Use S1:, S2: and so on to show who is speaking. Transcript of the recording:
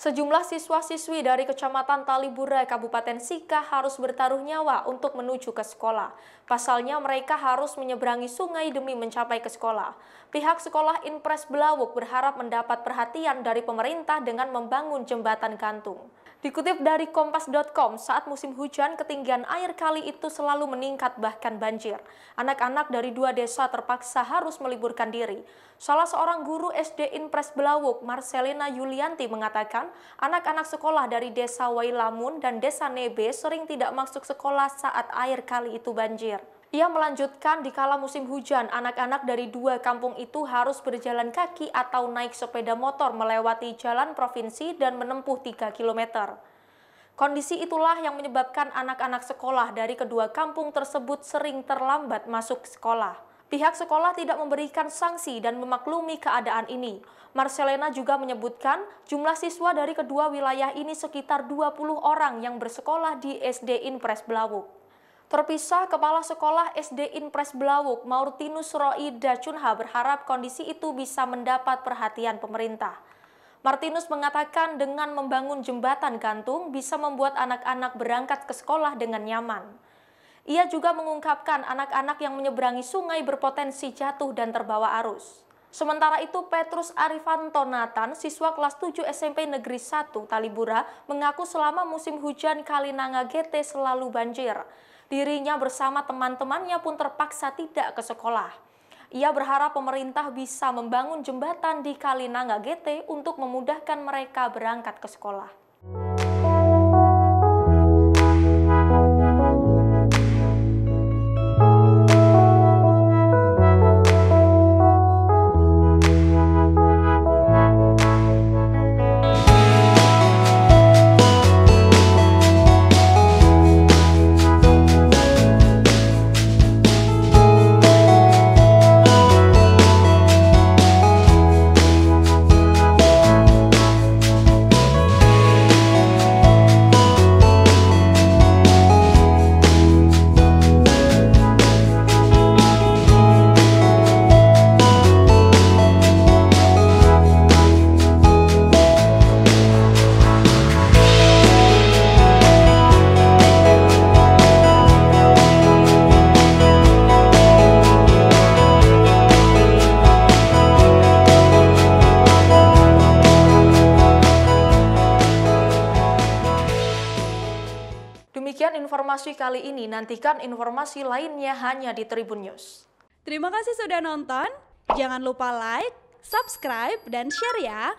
S1: Sejumlah siswa-siswi dari Kecamatan Talibura, Kabupaten Sika harus bertaruh nyawa untuk menuju ke sekolah. Pasalnya mereka harus menyeberangi sungai demi mencapai ke sekolah. Pihak sekolah Inpres Belawuk berharap mendapat perhatian dari pemerintah dengan membangun jembatan gantung. Dikutip dari kompas.com, saat musim hujan ketinggian air kali itu selalu meningkat bahkan banjir. Anak-anak dari dua desa terpaksa harus meliburkan diri. Salah seorang guru SD Inpres Belawuk, Marcelina Yulianti mengatakan, anak-anak sekolah dari desa Wailamun dan desa Nebe sering tidak masuk sekolah saat air kali itu banjir. Ia melanjutkan di kala musim hujan, anak-anak dari dua kampung itu harus berjalan kaki atau naik sepeda motor melewati jalan provinsi dan menempuh 3 km. Kondisi itulah yang menyebabkan anak-anak sekolah dari kedua kampung tersebut sering terlambat masuk sekolah. Pihak sekolah tidak memberikan sanksi dan memaklumi keadaan ini. Marcelena juga menyebutkan jumlah siswa dari kedua wilayah ini sekitar 20 orang yang bersekolah di SD Inpres Belawuk. Terpisah, Kepala Sekolah SD Inpres Belawuk, Maurtinus Roi Dacunha berharap kondisi itu bisa mendapat perhatian pemerintah. Martinus mengatakan dengan membangun jembatan gantung bisa membuat anak-anak berangkat ke sekolah dengan nyaman. Ia juga mengungkapkan anak-anak yang menyeberangi sungai berpotensi jatuh dan terbawa arus. Sementara itu, Petrus Arifanto Nathan, siswa kelas 7 SMP Negeri 1 Talibura, mengaku selama musim hujan Kalinanga GT selalu banjir. Dirinya bersama teman-temannya pun terpaksa tidak ke sekolah. Ia berharap pemerintah bisa membangun jembatan di Kalinanga GT untuk memudahkan mereka berangkat ke sekolah. Demikian informasi kali ini. Nantikan informasi lainnya hanya di Tribun News.
S2: Terima kasih sudah nonton. Jangan lupa like, subscribe, dan share ya.